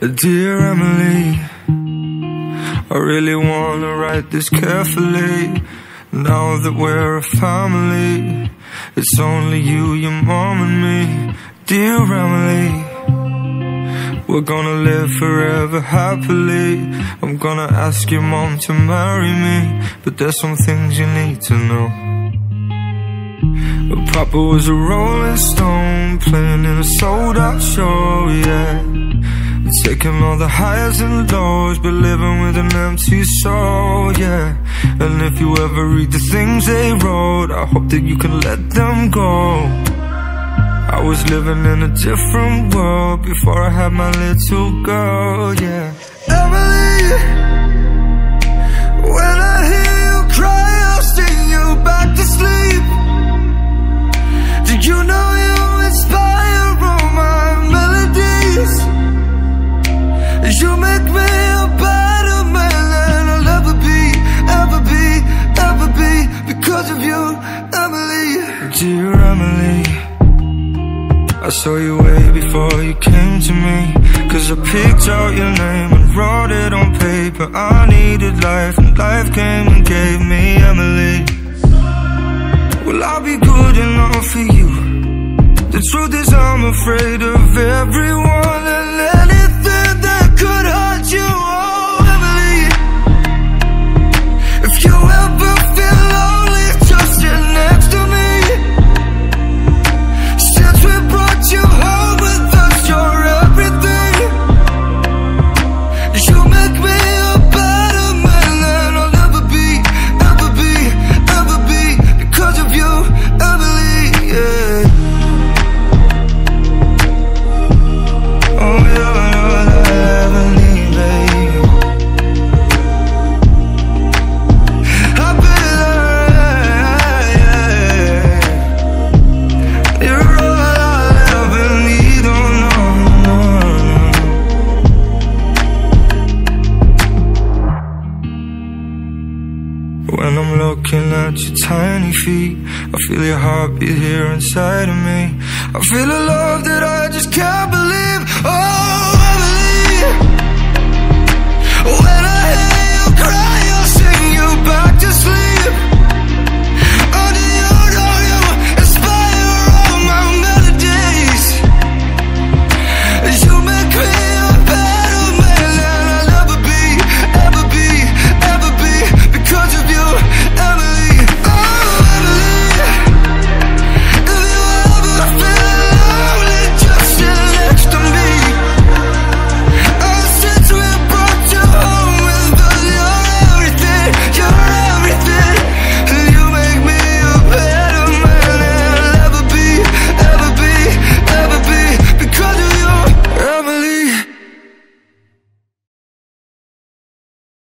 Dear Emily, I really wanna write this carefully. Now that we're a family, it's only you, your mom, and me. Dear Emily, we're gonna live forever happily. I'm gonna ask your mom to marry me, but there's some things you need to know. Papa was a rolling stone, playing in a sold out show, yeah. Taking all the highs and lows But living with an empty soul, yeah. And if you ever read the things they wrote I hope that you can let them go. I was living in a different world Before I had my little girl, yeah I saw you way before you came to me. Cause I picked out your name and wrote it on paper. I needed life and life came and gave me Emily. Will I be good enough for you? The truth is I'm afraid of everyone and I'm looking at your tiny feet. I feel your heartbeat here inside of me. I feel a love that I